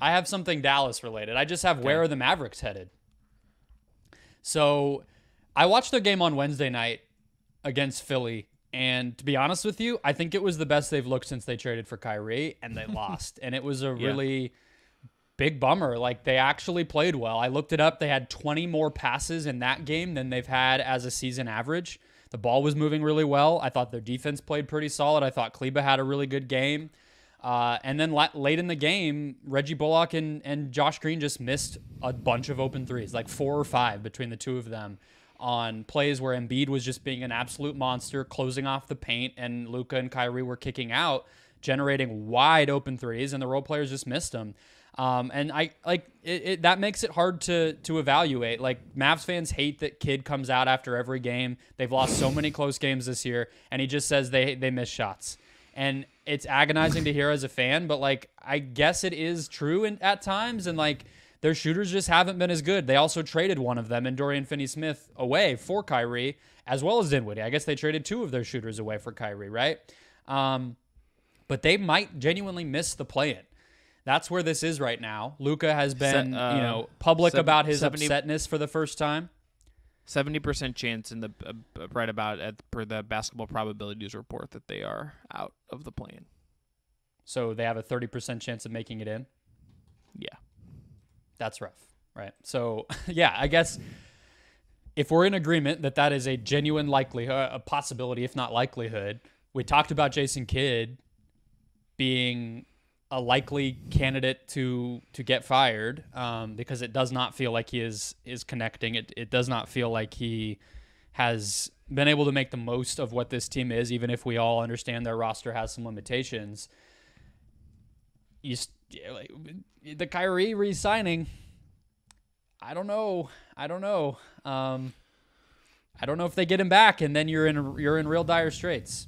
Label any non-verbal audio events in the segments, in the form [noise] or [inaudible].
I have something Dallas related. I just have where are the Mavericks headed? So I watched their game on Wednesday night against Philly. And to be honest with you, I think it was the best they've looked since they traded for Kyrie and they [laughs] lost. And it was a Yeah. really big bummer. Like they actually played well. I looked it up. They had 20 more passes in that game than they've had as a season average. The ball was moving really well. I thought their defense played pretty solid. I thought Kleber had a really good game. Uh, and then la- late in the game, Reggie Bullock and, and Josh Green just missed a bunch of open threes, like four or five between the two of them on plays where Embiid was just being an absolute monster, closing off the paint, and Luka and Kyrie were kicking out, generating wide open threes, and the role players just missed them. Um, and I like it, it, that makes it hard to to evaluate. Like Mavs fans hate that Kidd comes out after every game. They've lost so many close games this year, and he just says they they miss shots and it's agonizing to hear as a fan but like i guess it is true in, at times and like their shooters just haven't been as good. They also traded one of them and dorian finney-smith away for kyrie as well as dinwiddie. I guess they traded two of their shooters away for kyrie right? Um, but they might genuinely miss the play-in. That's where this is right now. Luka has been uh, you know public sev- about his 70 upsetness for the first time Seventy percent chance in the uh, right about at per the basketball probabilities report that they are out of the play-in. so they have a 30% chance of making it in Yeah. That's rough, right? So, [laughs] yeah, I guess if we're in agreement that that is a genuine likelihood, a possibility, if not likelihood, we talked about Jason Kidd being a likely candidate to to get fired um, because it does not feel like he is is connecting. It it does not feel like he has been able to make the most of what this team is, even if we all understand their roster has some limitations. You the Kyrie re-signing. I don't know. I don't know. Um, I don't know if they get him back, and then you're in you're in real dire straits.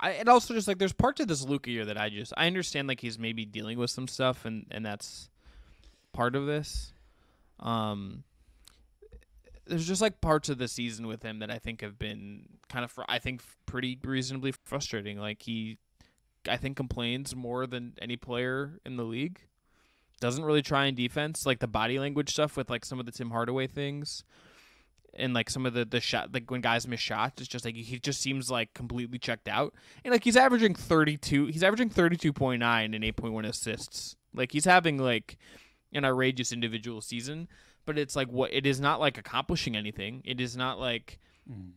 I and also just like there's parts of this Luka year that I just I understand like he's maybe dealing with some stuff and and that's part of this. Um there's just like parts of the season with him that I think have been kind of fr- I think pretty reasonably frustrating. Like he I think complains more than any player in the league. Doesn't really try in defense, like the body language stuff with like some of the Tim Hardaway things and like some of the the shot like when guys miss shots it's just like he just seems like completely checked out. And like he's averaging 32 he's averaging 32.9 and 8.1 assists. Like he's having like an outrageous individual season but it's like what it is not like accomplishing anything. It is not like mm.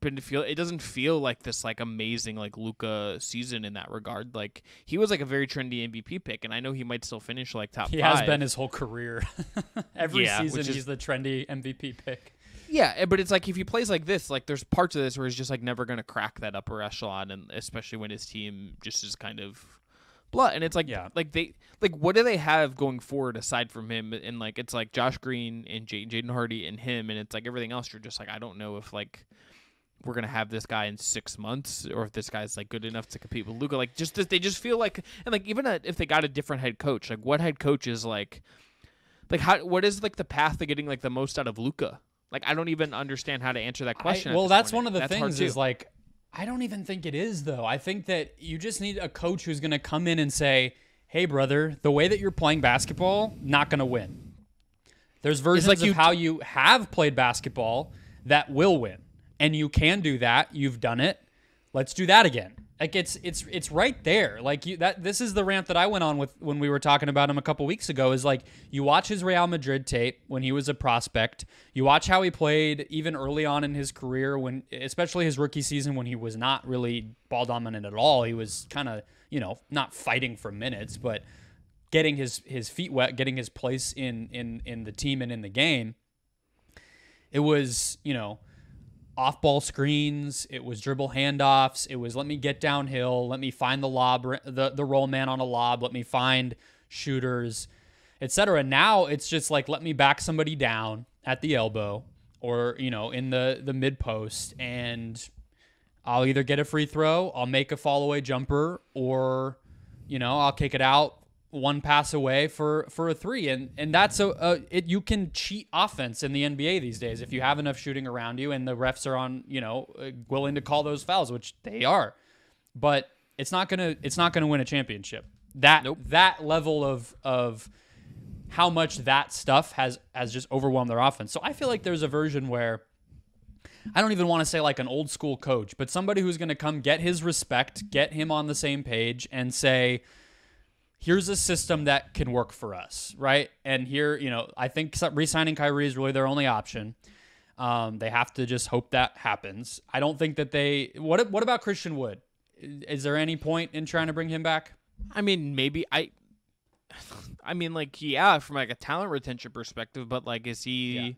but it feel it doesn't feel like this like amazing like Luka season in that regard. Like he was like a very trendy MVP pick and I know he might still finish like top He five. has been his whole career. [laughs] Every Yeah, season, is- he's the trendy MVP pick. Yeah, eh, but it's like if he plays like this, like there's parts of this where he's just like never gonna crack that upper echelon, and especially when his team just is kind of blah. And it's like, Yeah. like they like what do they have going forward aside from him? And like it's like Josh Green and J- Jaden Hardy and him, and it's like everything else. You're just like I don't know if like we're gonna have this guy in six months, or if this guy's like good enough to compete with Luka. Like just they just feel like, and like even a, if they got a different head coach, like what head coach is like, like how what is like the path to getting like the most out of Luka? Like I don't even understand how to answer that question. I, well, that's one of the That's things is like I don't even think it is though. I think that you just need a coach who's going to come in and say, "Hey, brother, the way that you're playing basketball, not going to win." There's versions like of you- how you have played basketball that will win, and you can do that. You've done it. Let's do that again. Like it's it's it's right there. Like you that this is the rant that I went on with when we were talking about him a couple weeks ago. Is like you watch his Real Madrid tape when he was a prospect. You watch how he played even early on in his career when, especially his rookie season when he was not really ball dominant at all. He was kind of you know not fighting for minutes, but getting his his feet wet, getting his place in in in the team and in the game. It was you know off ball screens. It was dribble handoffs. It was let me get downhill. Let me find the lob, the the roll man on a lob. Let me find shooters, etc. Now it's just like let me back somebody down at the elbow or you know in the the mid post, and I'll either get a free throw, I'll make a fall away jumper, or you know I'll kick it out one pass away for for a three and and that's a, a it you can cheat offense in the NBA these days if you have enough shooting around you and the refs are on you know uh, willing to call those fouls which they are but it's not going to it's not going to win a championship that Nope. that level of of how much that stuff has has just overwhelmed their offense. So I feel like there's a version where I don't even want to say like an old school coach, but somebody who's going to come get his respect, get him on the same page, and say, here's a system that can work for us, right? And here, you know, I think re-signing Kyrie is really their only option. Um, they have to just hope that happens. I don't think that they. What What about Christian Wood? Is there any point in trying to bring him back? I mean, maybe I. [laughs] I mean, like, yeah, from like a talent retention perspective, but like, is he? Yeah.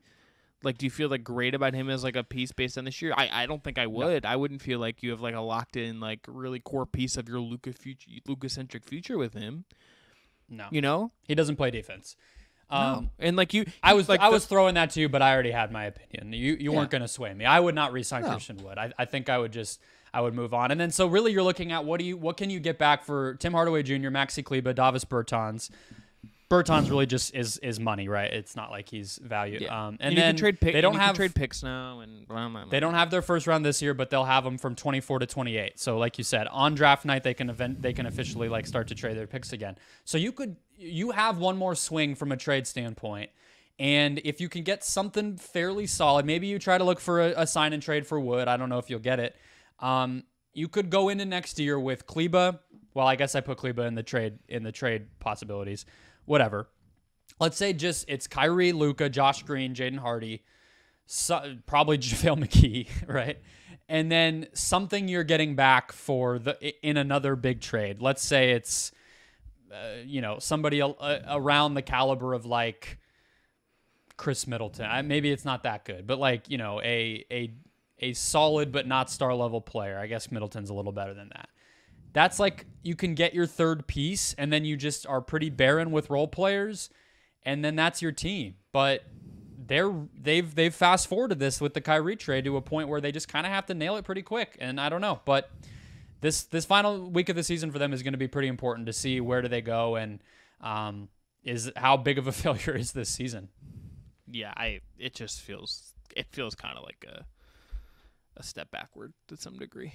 Like, do you feel like great about him as like a piece based on this year? I, I don't think I would. I wouldn't feel like you have like a locked in like really core piece of your Luka future, Luka centric future with him. No, You know, he doesn't play defense. Um, and like you, I was like I the- was throwing that to you, but I already had my opinion. You you weren't going to sway me. I would not resign No. Christian Wood. I, I think I would just I would move on. And then so really you're looking at what do you what can you get back for Tim Hardaway Jr., Maxi Kleber, Davis Bertans. Bertans really just is is money, right? It's not like he's valued. Yeah. Um, and you then can trade pick, they don't have trade picks now, and blah, blah, blah. they don't have their first round this year, but they'll have them from 24 to 28. So, like you said, on draft night they can event they can officially like start to trade their picks again. So you could you have one more swing from a trade standpoint, and if you can get something fairly solid, maybe you try to look for a, a sign and trade for Wood. I don't know if you'll get it. Um, you could go into next year with Kleber. Well, I guess I put Kleber in the trade in the trade possibilities. Whatever. Let's say just it's Kyrie, Luka, Josh Green, Jaden Hardy, so, probably [laughs] JaVale McGee, [laughs] right? And then something you're getting back for the in another big trade. Let's say it's uh, you know somebody a, around the caliber of like Khris Middleton. I, maybe it's not that good, but like you know a a a solid but not star level player. I guess Middleton's a little better than that. That's like you can get your third piece, and then you just are pretty barren with role players, and then that's your team. But they're they've they've fast forwarded this with the Kyrie trade to a point where they just kind of have to nail it pretty quick. And I don't know, but this this final week of the season for them is going to be pretty important to see where do they go and um, is how big of a [laughs] failure is this season. yeah, I it just feels it feels kind of like a a step backward to some degree.